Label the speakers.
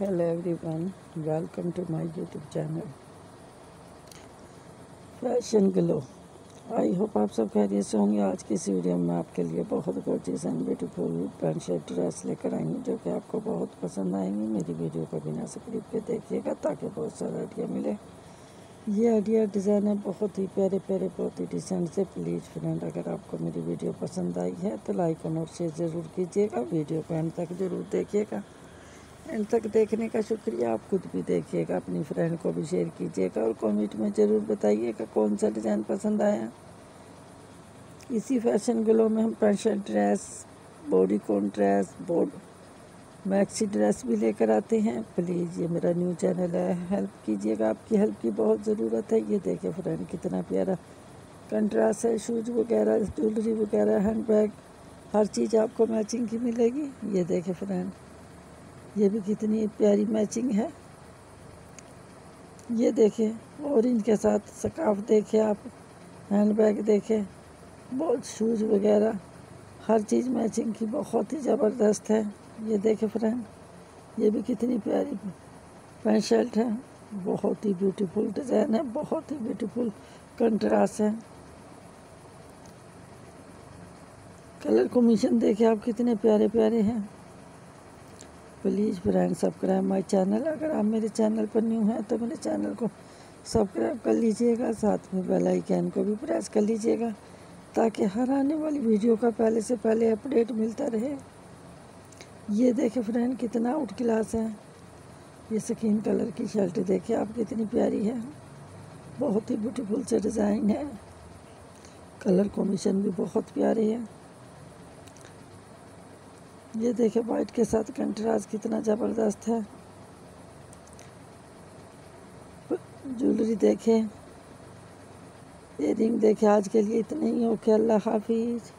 Speaker 1: Hello everyone welcome to my YouTube channel fashion glow I hope आप सब खैरियत से होंगे। आज की इस वीडियो में आपके लिए बहुत gorgeous and beautiful pant shirt dress लेकर आई हूँ, जो कि आपको बहुत पसंद आएँगी। मेरी वीडियो को बिना स्क्रिप के देखिएगा, ताकि बहुत सारा आइडिया मिले। ये आइडिया डिज़ाइन है, बहुत ही प्यारे प्यारे, बहुत ही डिसेंट से प्लीज़ फ्रेंड अगर आपको मेरी वीडियो पसंद आई है तो लाइक और शेयर ज़रूर कीजिएगा। वीडियो को एंड तक ज़रूर देखिएगा। एंड तक देखने का शुक्रिया। आप खुद भी देखिएगा, अपनी फ्रेंड को भी शेयर कीजिएगा और कमेंट में ज़रूर बताइएगा कौन सा डिज़ाइन पसंद आया। इसी फ़ैशन ग्लो में हम shirt dress bodycon dress board maxi dress भी लेकर आते हैं। प्लीज़ ये मेरा न्यू चैनल है। हेल्प कीजिएगा। आपकी हेल्प की बहुत ज़रूरत है। ये देखे फ्रेंड कितना प्यारा कंट्रास्ट है। शूज़ वगैरह ज्वेलरी वगैरह हैंड बैग हर चीज़ आपको मैचिंग की मिलेगी। ये देखे फ्रेंड ये भी कितनी प्यारी मैचिंग है। ये देखें और इनके साथ सकाफ देखें आप हैंड बैग देखें बहुत शूज़ वगैरह, हर चीज़ मैचिंग की बहुत ही ज़बरदस्त है। ये देखें फ्रेंड ये भी कितनी प्यारी पेंट शर्ट है। बहुत ही ब्यूटीफुल डिज़ाइन है, बहुत ही ब्यूटीफुल कंट्रास्ट है। कलर कॉम्बिनेशन देखे आप, कितने प्यारे प्यारे हैं। Please friend, subscribe my channel. अगर आप मेरे चैनल पर न्यू हैं तो मेरे चैनल को सब्सक्राइब कर लीजिएगा, साथ में बेल आइकन को भी प्रेस कर लीजिएगा, ताकि हर आने वाली वीडियो का पहले से पहले अपडेट मिलता रहे। ये देखे फ्रेंड, कितना आउट क्लास है। ये स्किन कलर की शर्ट देखे आप कितनी प्यारी है। बहुत ही ब्यूटीफुल से डिज़ाइन है। कलर कॉम्बिनेशन भी बहुत प्यारे है। ये देखे वाइट के साथ कंट्रास्ट कितना ज़बरदस्त है। ज्वेलरी देखे। इयरिंग देखे आज के लिए इतने ही ओके अल्लाह हाफिज़।